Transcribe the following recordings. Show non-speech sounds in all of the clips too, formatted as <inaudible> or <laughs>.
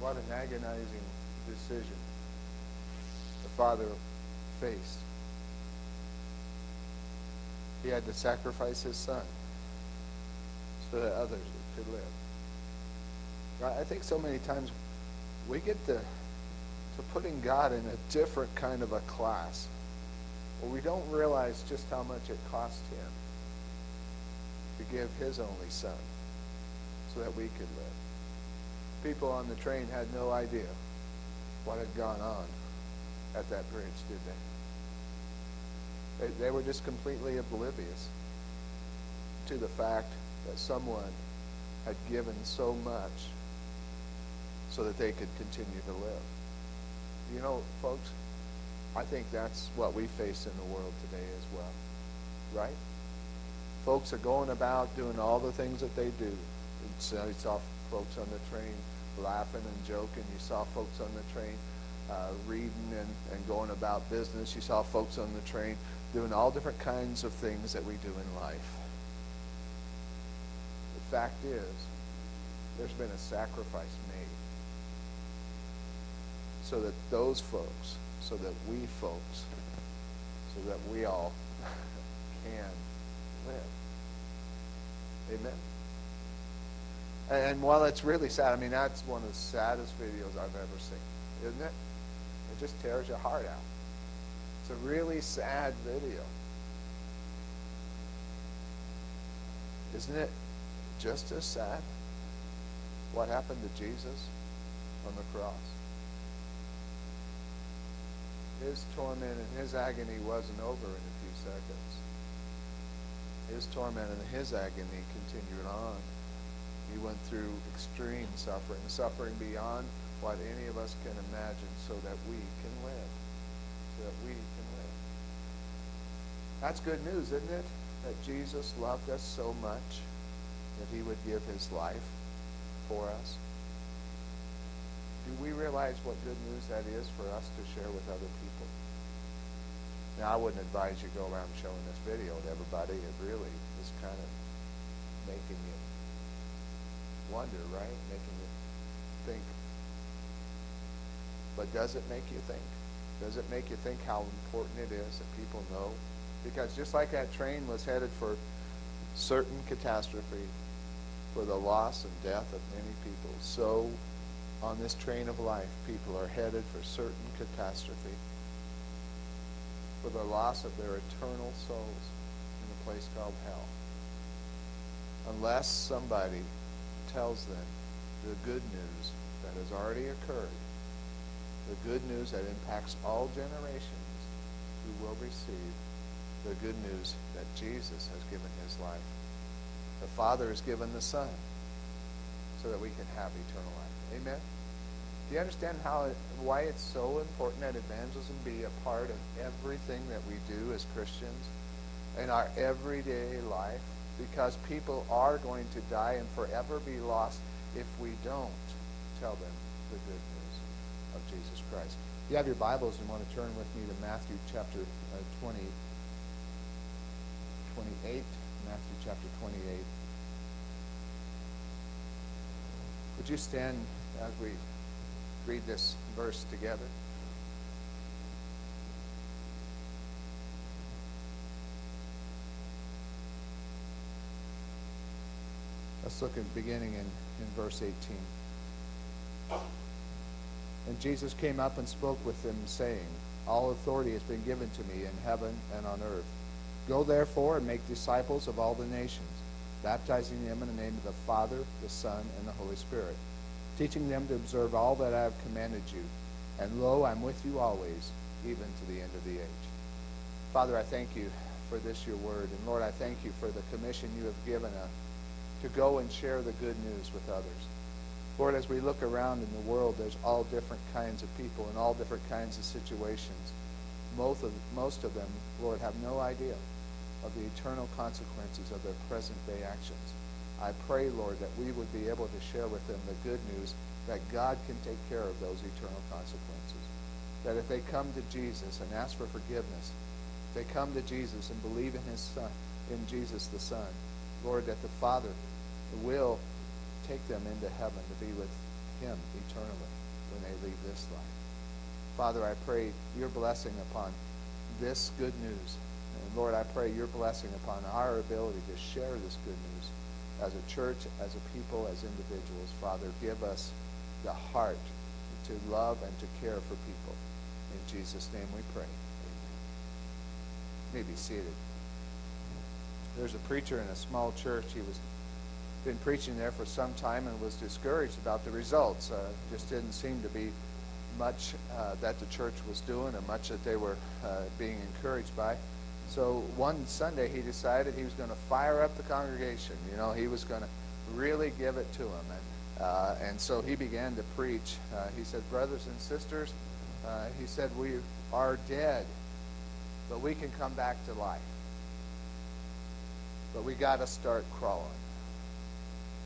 What an agonizing decision the father faced. He had to sacrifice his son so that others could live. I think so many times we get to, to putting God in a different kind of a class where we don't realize just how much it cost him to give his only son so that we could live. People on the train had no idea what had gone on at that bridge, did they? They, they were just completely oblivious to the fact that someone had given so much so that they could continue to live. You know, folks, I think that's what we face in the world today as well, right? Folks are going about doing all the things that they do. It's uh, saw folks on the train laughing and joking. You saw folks on the train uh, reading and, and going about business. You saw folks on the train doing all different kinds of things that we do in life. The fact is, there's been a sacrifice made so that those folks, so that we folks, so that we all <laughs> can live. Amen. And while it's really sad, I mean, that's one of the saddest videos I've ever seen, isn't it? It just tears your heart out. It's a really sad video. Isn't it just as sad what happened to Jesus on the cross? His torment and his agony wasn't over in a few seconds. His torment and his agony continued on. He went through extreme suffering, suffering beyond what any of us can imagine so that we can live. So that we can live. That's good news, isn't it? That Jesus loved us so much that he would give his life for us. Do we realize what good news that is for us to share with other people? Now, I wouldn't advise you go around showing this video to everybody. It really is kind of making you wonder, right? Making you think. But does it make you think? Does it make you think how important it is that people know? Because just like that train was headed for certain catastrophe, for the loss and death of many people, so on this train of life, people are headed for certain catastrophe, for the loss of their eternal souls in a place called hell. Unless somebody tells them the good news that has already occurred, the good news that impacts all generations who will receive the good news that Jesus has given his life. The Father has given the Son so that we can have eternal life. Amen? Do you understand how why it's so important that evangelism be a part of everything that we do as Christians in our everyday life? Because people are going to die and forever be lost if we don't tell them the good news of Jesus Christ. If you have your Bibles and want to turn with me to Matthew chapter uh, 20, 28, Matthew chapter 28. Would you stand as we read this verse together? Let's look at beginning in, in verse 18. And Jesus came up and spoke with them, saying, All authority has been given to me in heaven and on earth. Go therefore and make disciples of all the nations, baptizing them in the name of the Father, the Son, and the Holy Spirit, teaching them to observe all that I have commanded you. And lo, I'm with you always, even to the end of the age. Father, I thank you for this, your word. And Lord, I thank you for the commission you have given us to go and share the good news with others. Lord, as we look around in the world, there's all different kinds of people and all different kinds of situations. Most of, most of them, Lord, have no idea of the eternal consequences of their present day actions. I pray, Lord, that we would be able to share with them the good news that God can take care of those eternal consequences. That if they come to Jesus and ask for forgiveness, if they come to Jesus and believe in his son, in Jesus the Son, Lord, that the Father will take them into heaven to be with him eternally when they leave this life. Father, I pray your blessing upon this good news. And Lord, I pray your blessing upon our ability to share this good news as a church, as a people, as individuals. Father, give us the heart to love and to care for people. In Jesus' name we pray. Amen. You may be seated. There's a preacher in a small church. He was been preaching there for some time and was discouraged about the results. Uh, just didn't seem to be much uh, that the church was doing and much that they were uh, being encouraged by. So one Sunday he decided he was going to fire up the congregation. You know, he was going to really give it to them. And, uh, and so he began to preach. Uh, he said, brothers and sisters, uh, he said, we are dead, but we can come back to life. But we got to start crawling.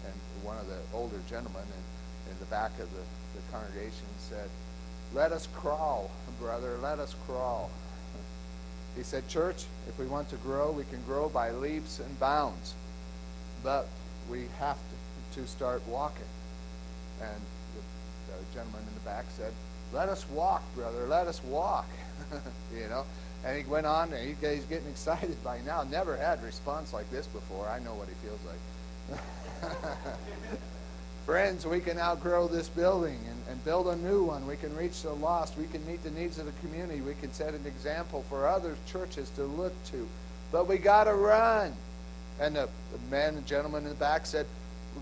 And one of the older gentlemen in, in the back of the, the congregation said, let us crawl, <laughs> brother, let us crawl. <laughs> He said, Church, if we want to grow, we can grow by leaps and bounds. But we have to, to start walking. And the, the gentleman in the back said, Let us walk, brother, let us walk. <laughs> you know? And he went on, and he, he's getting <laughs> excited by now. Never had response like this before. I know what he feels like. <laughs> Friends, we can outgrow this building and, and build a new one. We can reach the lost. We can meet the needs of the community. We can set an example for other churches to look to. But we got to run. And the, the man and gentleman in the back said,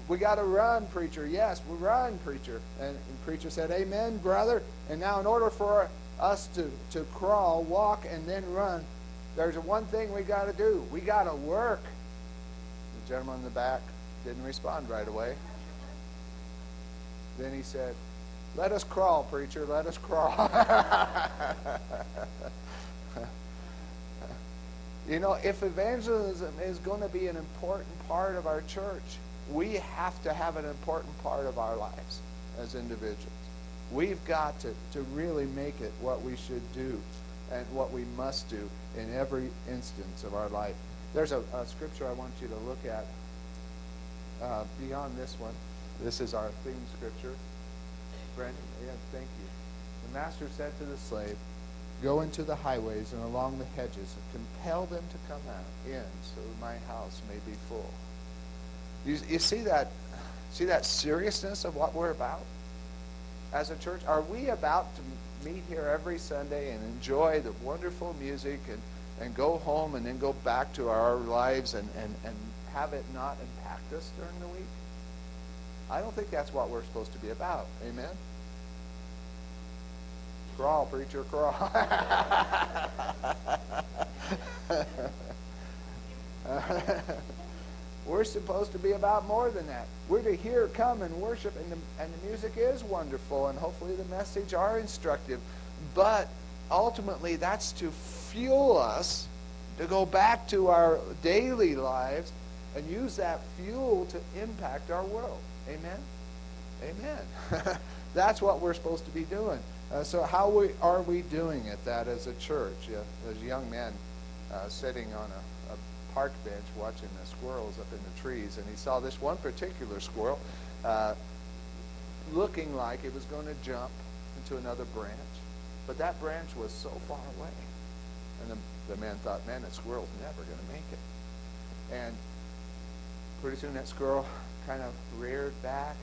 we got to run, preacher. Yes, we run, preacher. And the preacher said, Amen, brother. And now, in order for us to, to crawl, walk, and then run, there's one thing we got to do. We got to work. The gentleman in the back didn't respond right away. Then he said, Let us crawl, preacher, let us crawl. <laughs> you know, if evangelism is going to be an important part of our church, we have to have an important part of our lives as individuals. We've got to, to really make it what we should do and what we must do in every instance of our life. There's a, a scripture I want you to look at uh, beyond this one. This is our theme scripture. Brandon, yeah, thank you. The master said to the slave, Go into the highways and along the hedges and compel them to come out in so my house may be full. You, you see that see that seriousness of what we're about as a church? Are we about to meet here every Sunday and enjoy the wonderful music and, and go home and then go back to our lives and, and, and have it not impact us during the week? I don't think that's what we're supposed to be about. Amen? Crawl, preacher, crawl. <laughs> we're supposed to be about more than that. We're to hear, come, and worship, and the, and the music is wonderful, and hopefully the message are instructive. But ultimately, that's to fuel us to go back to our daily lives and use that fuel to impact our world. Amen? Amen. <laughs> That's what we're supposed to be doing. Uh, so how we, are we doing it, that as a church? Uh, there's a young man uh, sitting on a, park bench watching the squirrels up in the trees, and he saw this one particular squirrel uh, looking like it was going to jump into another branch, but that branch was so far away. And the, the man thought, man, that squirrel's never going to make it. And pretty soon that squirrel kind of reared back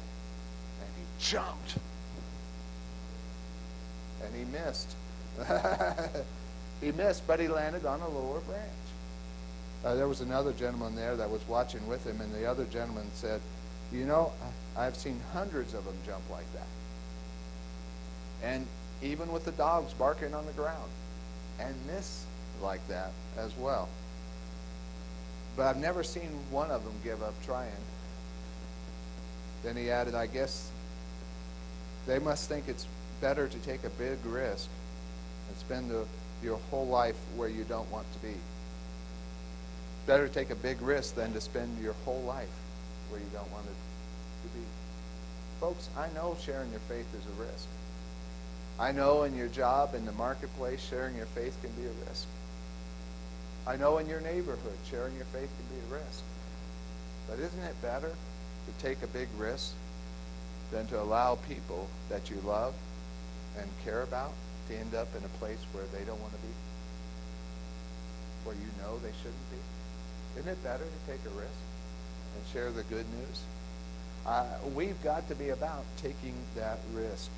and he jumped. And he missed. <laughs> he missed, but he landed on a lower branch. Uh, there was another gentleman there that was watching with him, and the other gentleman said, You know, I've seen hundreds of them jump like that. And even with the dogs barking on the ground. And miss like that as well. But I've never seen one of them give up trying. Then he added, I guess they must think it's better to take a big risk and spend the, your whole life where you don't want to be. Better to take a big risk than to spend your whole life where you don't want to be. Folks, I know sharing your faith is a risk. I know in your job, in the marketplace, sharing your faith can be a risk. I know in your neighborhood, sharing your faith can be a risk. But isn't it better to take a big risk than to allow people that you love and care about to end up in a place where they don't want to be? Where you know they shouldn't be? Isn't it better to take a risk and share the good news? Uh, we've got to be about taking that risk.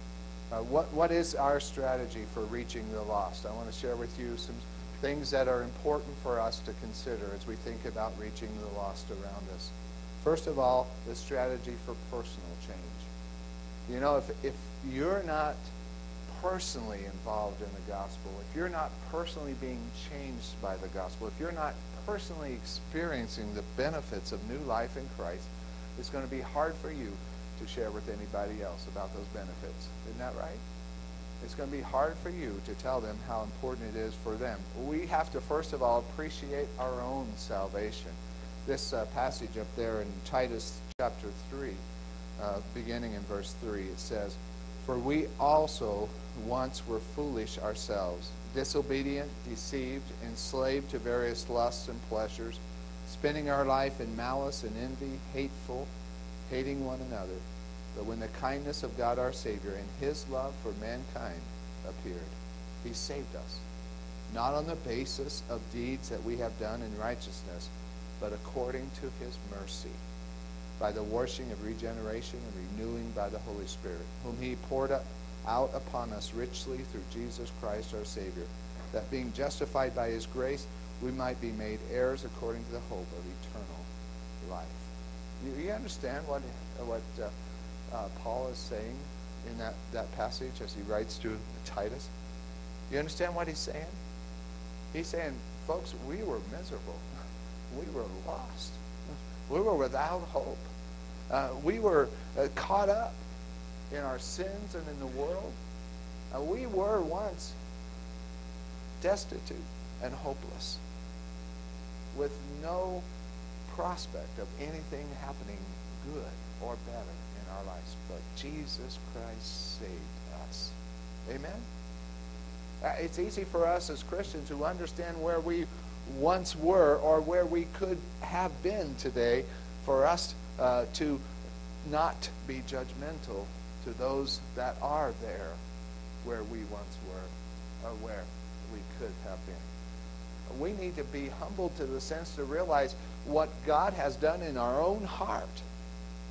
Uh, what, what is our strategy for reaching the lost? I want to share with you some things that are important for us to consider as we think about reaching the lost around us. First of all, the strategy for personal change. You know, if, if you're not personally involved in the gospel, if you're not personally being changed by the gospel, if you're not personally experiencing the benefits of new life in Christ, it's going to be hard for you to share with anybody else about those benefits. Isn't that right? It's going to be hard for you to tell them how important it is for them. We have to, first of all, appreciate our own salvation. This uh, passage up there in Titus chapter 3, uh, beginning in verse 3, it says, For we also once were foolish ourselves, disobedient, deceived, enslaved to various lusts and pleasures, spending our life in malice and envy, hateful, hating one another. But when the kindness of God our Savior and his love for mankind appeared, he saved us, not on the basis of deeds that we have done in righteousness, but according to his mercy, by the washing of regeneration and renewing by the Holy Spirit, whom he poured out upon us richly through Jesus Christ our Savior, that being justified by his grace, we might be made heirs according to the hope of eternal life. You, you understand what, what uh, uh, Paul is saying in that, that passage as he writes to Titus? You understand what he's saying? He's saying, folks, we were miserable. <laughs> We were lost. We were without hope. Uh, we were uh, caught up in our sins and in the world. Uh, we were once destitute and hopeless with no prospect of anything happening good or better in our lives. But Jesus Christ saved us. Amen? Uh, it's easy for us as Christians to understand where we once were or where we could have been today for us uh, to not be judgmental to those that are there where we once were or where we could have been we need to be humble to the sense to realize what God has done in our own heart.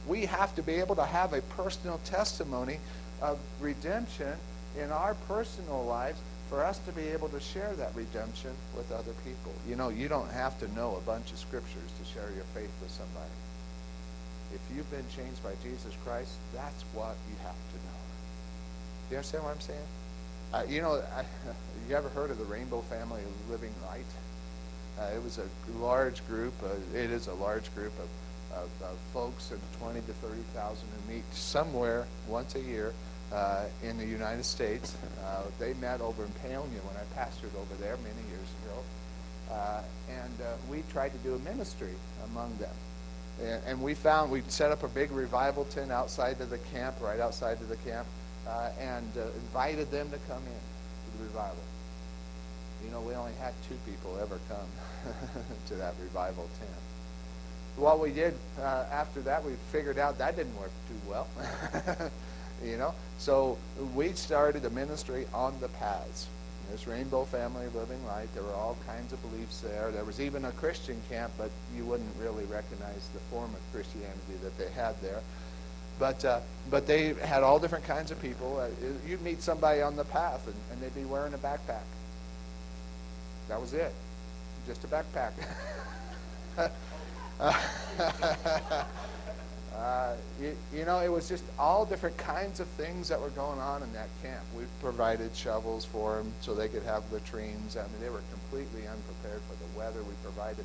We have to be able to have a personal testimony of redemption in our personal lives for us to be able to share that redemption with other people. You know, you don't have to know a bunch of scriptures to share your faith with somebody. If you've been changed by Jesus Christ, that's what you have to know. Do you understand what I'm saying? Uh, you know, I, <laughs> you ever heard of the Rainbow Family Living Light? Uh, it was a large group. Uh, it is a large group of, of, of folks of 20 to 30,000 who meet somewhere once a year uh, in the United States. Uh, they met over in Paonia when I pastored over there many years ago. Uh, and we tried to do a ministry among them. And, and we found we set up a big revival tent outside of the camp, right outside of the camp uh, and uh, invited them to come in to the revival. You know, we only had two people ever come <laughs> to that revival tent. What we did uh, after that, we figured out that didn't work too well. <laughs> you know, so we started a ministry on the paths. This Rainbow Family Living Light. There were all kinds of beliefs there. There was even a Christian camp, but you wouldn't really recognize the form of Christianity that they had there. But, uh, but they had all different kinds of people. Uh, you'd meet somebody on the path, and, and they'd be wearing a backpack. That was it. Just a backpack. <laughs> <laughs> uh, you, you, know, it was just all different kinds of things that were going on in that camp. We provided shovels for them so they could have latrines. I mean, they were completely unprepared for the weather. We provided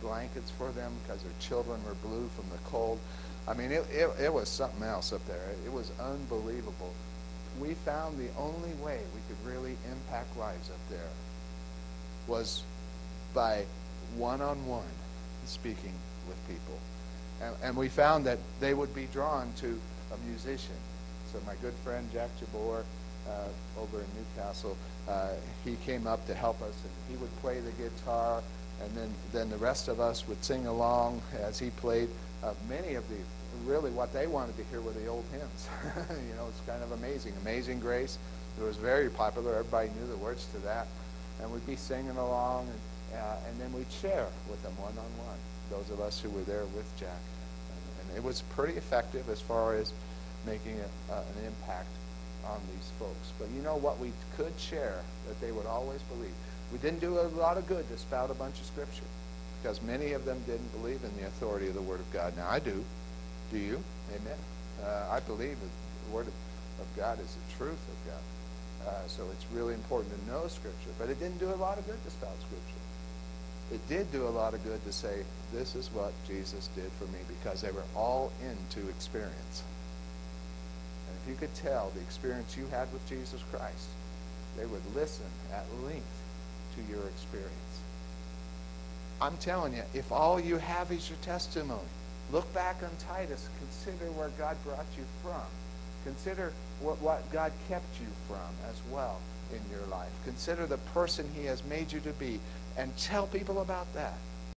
blankets for them because their children were blue from the cold. I mean, it, it, it was something else up there. It was unbelievable. We found the only way we could really impact lives up there was by one-on-one speaking with people. And, and, we found that they would be drawn to a musician. So my good friend Jack Jabor uh, over in New Castle, uh, he came up to help us, and he would play the guitar, and then, then the rest of us would sing along as he played uh, many of the, really what they wanted to hear were the old hymns. <laughs> you know, it's kind of amazing. Amazing Grace. It was very popular. Everybody knew the words to that. And we'd be singing along, and, uh, and then we'd share with them one-on-one, those of us who were there with Jack. And, and it was pretty effective as far as making a, uh, an impact on these folks. But you know what we could share that they would always believe? We didn't do a lot of good to spout a bunch of scripture because many of them didn't believe in the authority of the Word of God. Now, I do. Do you? Amen. Uh, I believe that the Word of, of God is the truth of God. Uh, so it's really important to know Scripture. But it didn't do a lot of good to spout Scripture. It did do a lot of good to say, this is what Jesus did for me because they were all into experience. And if you could tell the experience you had with Jesus Christ, they would listen at length to your experience. I'm telling you, if all you have is your testimony, look back on Titus, consider where God brought you from. Consider what, what God kept you from as well in your life. Consider the person he has made you to be and tell people about that.